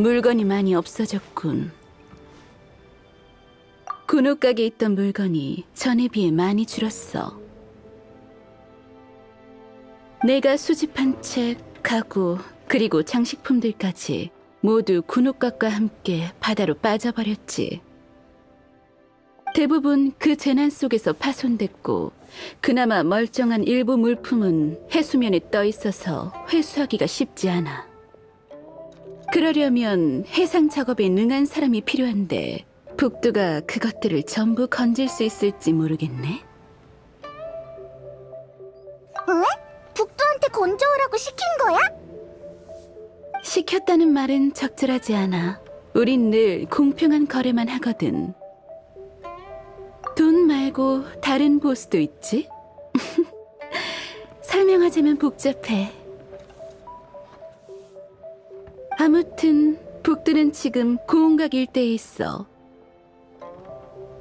물건이 많이 없어졌군. 군옥각에 있던 물건이 전에 비해 많이 줄었어. 내가 수집한 책, 가구, 그리고 장식품들까지 모두 군옥각과 함께 바다로 빠져버렸지. 대부분 그 재난 속에서 파손됐고, 그나마 멀쩡한 일부 물품은 해수면에 떠 있어서 회수하기가 쉽지 않아. 그러려면 해상 작업에 능한 사람이 필요한데, 북두가 그것들을 전부 건질 수 있을지 모르겠네. 왜? 북두한테 건져오라고 시킨 거야? 시켰다는 말은 적절하지 않아. 우린 늘 공평한 거래만 하거든. 돈 말고 다른 보수도 있지? 설명하자면 복잡해. 아무튼 북두는 지금 고운각 일대에 있어.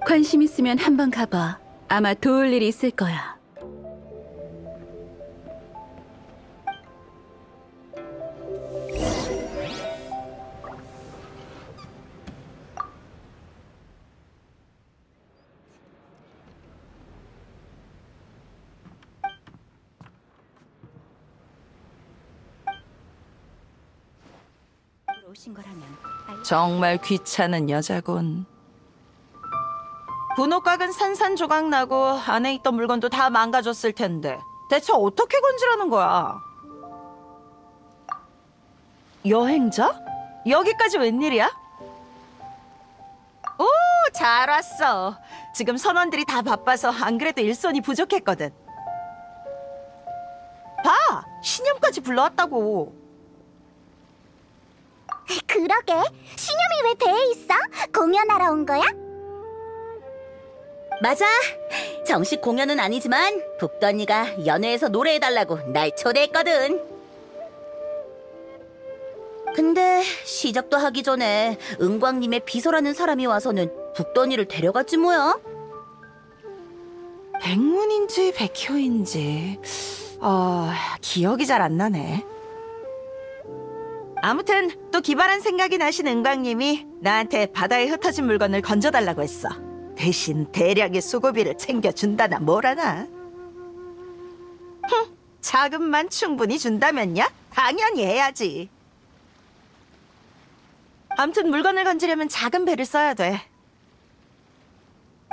관심 있으면 한번 가봐. 아마 도울 일이 있을 거야. 오신 거라면 정말 귀찮은 여자군. 분홍각은 산산조각 나고 안에 있던 물건도 다 망가졌을 텐데 대체 어떻게 건지라는 거야? 여행자? 여기까지 웬일이야? 오, 잘 왔어. 지금 선원들이 다 바빠서 안 그래도 일손이 부족했거든. 봐, 신념까지 불러왔다고. 그러게 신념이 왜 배에 있어? 공연하러 온 거야? 맞아. 정식 공연은 아니지만 북도 언니가 연회에서 노래해달라고 날 초대했거든. 근데 시작도 하기 전에 은광님의 비서라는 사람이 와서는 북도 언니를 데려갔지 뭐야. 백문인지 백효인지 어 기억이 잘 안 나네. 아무튼 또 기발한 생각이 나신 은광님이 나한테 바다에 흩어진 물건을 건져달라고 했어. 대신 대량의 수고비를 챙겨준다나 뭐라나. 흥, 자금만 충분히 준다면야 당연히 해야지. 아무튼 물건을 건지려면 작은 배를 써야 돼.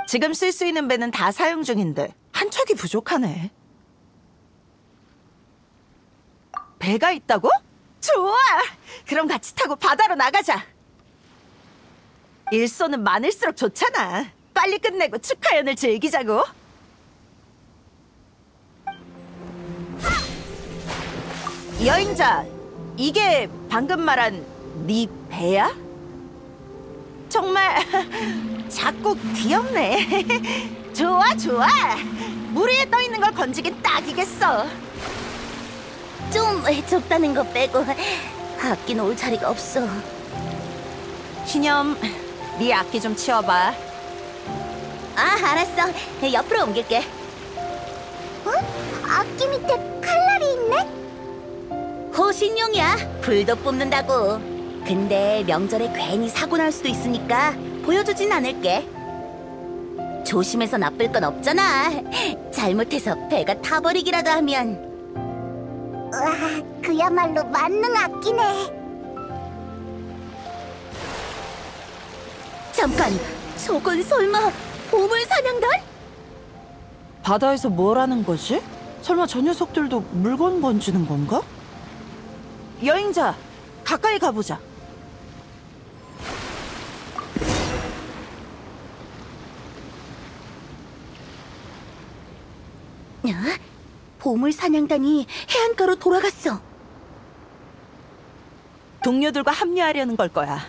지금 쓸 수 있는 배는 다 사용 중인데 한 척이 부족하네. 배가 있다고? 좋아! 그럼 같이 타고 바다로 나가자. 일손은 많을수록 좋잖아. 빨리 끝내고 축하연을 즐기자고. 여행자, 이게 방금 말한 네 배야? 정말 자꾸 귀엽네. 좋아, 좋아. 물 위에 떠 있는 걸 건지긴 딱이겠어. 좀 좁다는 거 빼고 악기 놓을 자리가 없어. 신염, 네 악기 좀 치워봐. 아, 알았어. 옆으로 옮길게. 어? 악기 밑에 칼날이 있네? 호신용이야. 불도 뿜는다고. 근데 명절에 괜히 사고 날 수도 있으니까 보여주진 않을게. 조심해서 나쁠 건 없잖아. 잘못해서 배가 타버리기라도 하면 우 와, 그야말로 만능 악기네. 잠깐. 저건 설마 보물 사냥단? 바다에서 뭘 하는 거지? 설마 저 녀석들도 물건 건지는 건가? 여행자, 가까이 가보자. 야, 보물 사냥단이 해안가로 돌아갔어. 동료들과 합류하려는 걸 거야.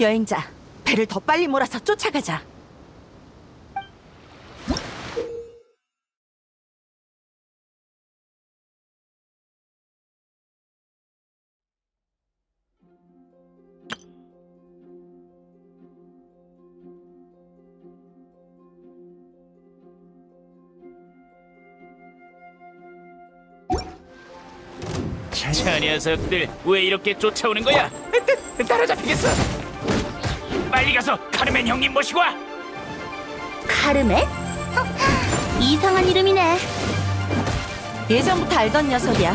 여행자, 배를 더 빨리 몰아서 쫓아가자. 저 녀석들 왜 이렇게 쫓아오는 거야? 따- 따라잡히겠어. 빨리 가서 카르멘 형님 모시고 와. 카르멘? 어, 이상한 이름이네. 예전부터 알던 녀석이야.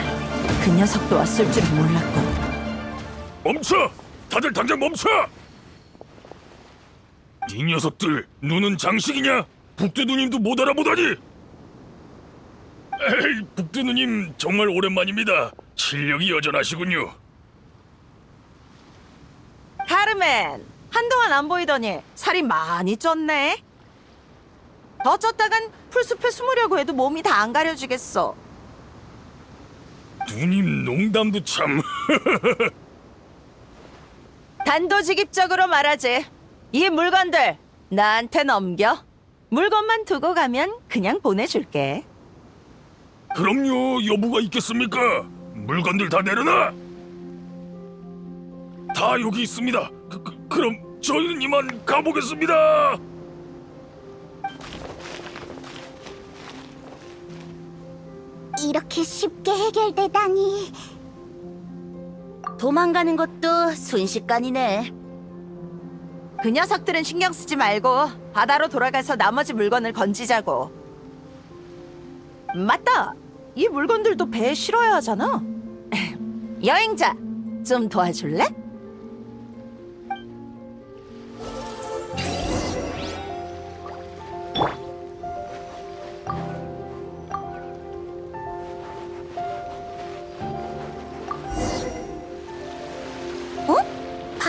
그 녀석도 왔을 줄 몰랐고. 멈춰! 다들 당장 멈춰! 이 녀석들 눈은 장식이냐? 북두 누님도 못 알아보다니! 에이, 북두 누님 정말 오랜만입니다. 실력이 여전하시군요. 카르멘, 한동안 안 보이더니 살이 많이 쪘네. 더 쪘다간 풀숲에 숨으려고 해도 몸이 다 안 가려지겠어. 누님 농담도 참... 단도직입적으로 말하지. 이 물건들 나한테 넘겨. 물건만 두고 가면 그냥 보내줄게. 그럼요, 여부가 있겠습니까? 물건들 다 내려놔! 다 여기 있습니다. 그, 그, 그럼 저희는 이만 가보겠습니다! 이렇게 쉽게 해결되다니. 도망가는 것도 순식간이네. 그 녀석들은 신경 쓰지 말고 바다로 돌아가서 나머지 물건을 건지자고. 맞다. 이 물건들도 배에 실어야 하잖아. 여행자, 좀 도와줄래?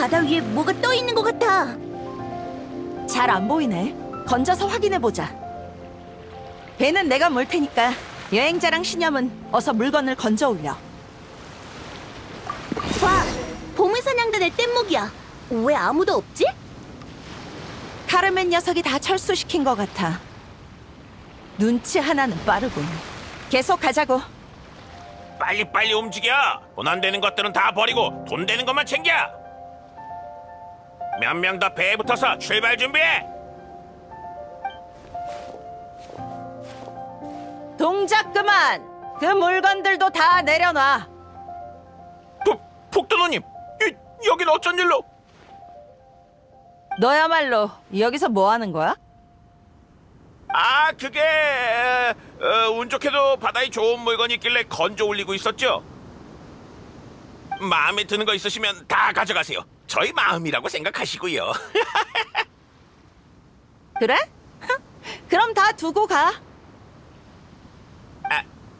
바다 위에 뭐가 떠 있는 것 같아. 잘 안 보이네. 건져서 확인해 보자. 배는 내가 몰 테니까 여행자랑 신념은 어서 물건을 건져 올려. 보물사냥단의 뗏목이야. 왜 아무도 없지? 카르멘 녀석이 다 철수시킨 것 같아. 눈치 하나는 빠르군. 계속 가자고. 빨리 빨리 움직여. 돈 안 되는 것들은 다 버리고 돈 되는 것만 챙겨. 몇 명 더 배에 붙어서 출발 준비해. 동작 그만. 그 물건들도 다 내려놔. 북 북두노님, 이, 여긴 어쩐 일로? 너야말로 여기서 뭐 하는 거야? 아, 그게 어, 운 좋게도 바다에 좋은 물건이 있길래 건져 올리고 있었죠. 마음에 드는 거 있으시면 다 가져가세요. 저희 마음이라고 생각하시고요. 그래? 그럼 다 두고 가.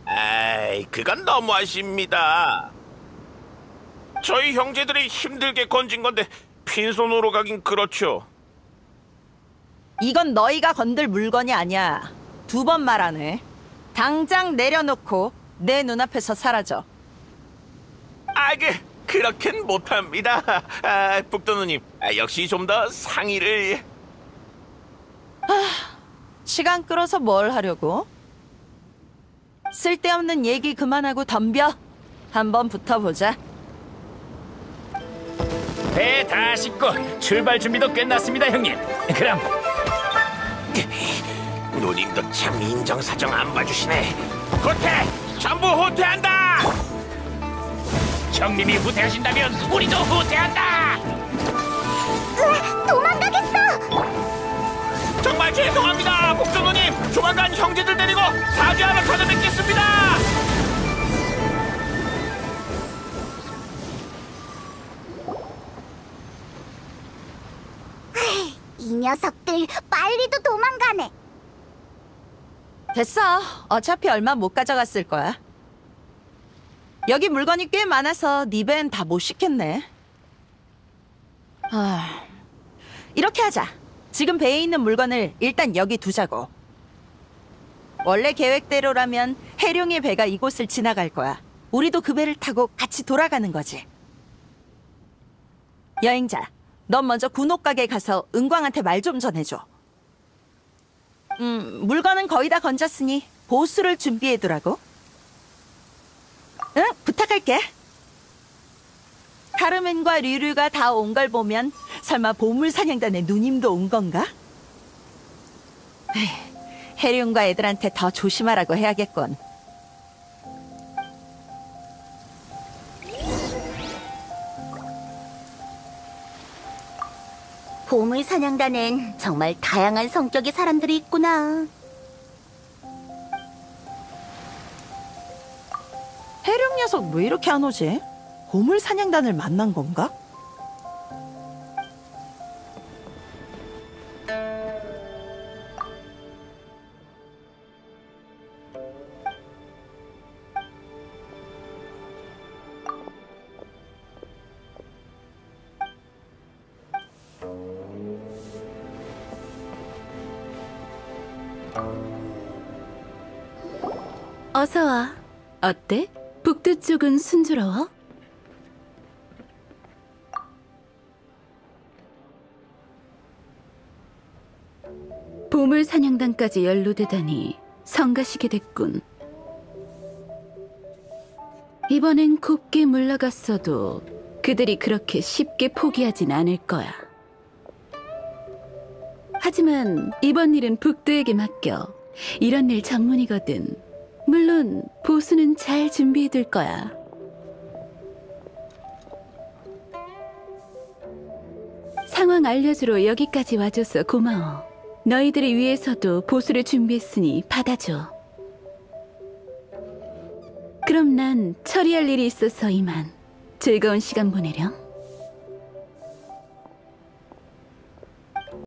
아이, 그건 너무하십니다. 저희 형제들이 힘들게 건진 건데 빈손으로 가긴 그렇죠. 이건 너희가 건들 물건이 아니야. 두 번 말하네. 당장 내려놓고 내 눈앞에서 사라져. 아, 그 그렇긴 못합니다. 아, 북도누님, 아, 역시 좀 더 상의를. 시간 끌어서 뭘 하려고? 쓸데없는 얘기 그만하고 덤벼. 한번 붙어보자. 배다 싣고 출발 준비도 끝났습니다, 형님. 그럼 누님도 참 인정사정 안 봐주시네. 후퇴! 전부 후퇴한다! 형님이 후퇴하신다면 우리도 후퇴한다! 으아, 도망가겠어! 정말 죄송합니다, 국정누님. 조만간 형제들 데리고 사죄하러 찾아뵙겠습니다. 이 녀석들 빨리도 도망가네. 됐어. 어차피 얼마 못 가져갔을 거야. 여기 물건이 꽤 많아서 네 배는 다못 싣겠네. 아, 이렇게 하자. 지금 배에 있는 물건을 일단 여기 두자고. 원래 계획대로라면 해룡의 배가 이곳을 지나갈 거야. 우리도 그 배를 타고 같이 돌아가는 거지. 여행자, 넌 먼저 군옥 가게 가서 은광한테 말 좀 전해줘. 음, 물건은 거의 다 건졌으니 보수를 준비해두라고. 응, 부탁할게. 카르멘과 류류가 다 온 걸 보면 설마 보물 사냥단의 누님도 온 건가? 에이, 해룡과 애들한테 더 조심하라고 해야겠군. 사냥단엔 정말 다양한 성격의 사람들이 있구나. 해룡 녀석 왜 이렇게 안 오지? 보물 사냥단을 만난 건가? 어서 와. 어때? 북두 쪽은 순조로워? 보물 사냥단까지 연루되다니 성가시게 됐군. 이번엔 곱게 물러갔어도 그들이 그렇게 쉽게 포기하진 않을 거야. 하지만 이번 일은 북두에게 맡겨. 이런 일 전문이거든. 물론 보수는 잘 준비해둘 거야. 상황 알려주러 여기까지 와줘서 고마워. 너희들을 위해서도 보수를 준비했으니 받아줘. 그럼 난 처리할 일이 있어서 이만. 즐거운 시간 보내렴.